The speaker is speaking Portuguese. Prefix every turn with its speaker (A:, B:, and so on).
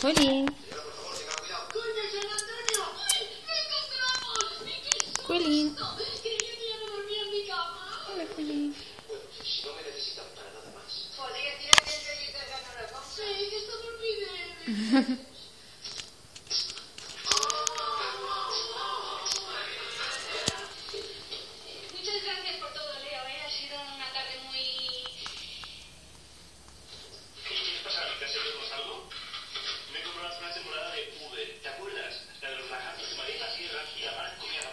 A: Coelhinho. Coelhinho.
B: Olha,
C: coelhinho. Podem atirar desde
D: aí da janela. Vamos sair
C: que estou dormindo.